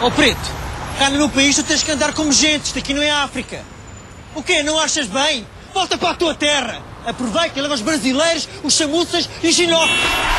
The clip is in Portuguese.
Ó oh, preto, cá no meu país tu tens que andar como gente, isto aqui não é África. O quê? Não achas bem? Volta para a tua terra. Aproveita e leva os brasileiros, os chamuças e os ginocos!